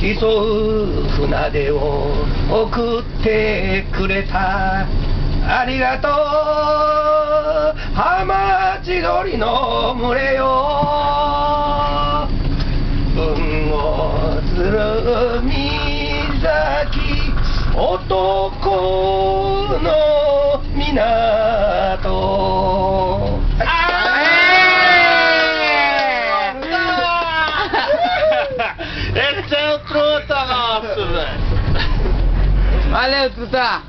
競う船出を送ってくれた。ありがとう。浜千鳥の群れよ。文をする岬。男 truta nosso, velho. Valeu, Tuta!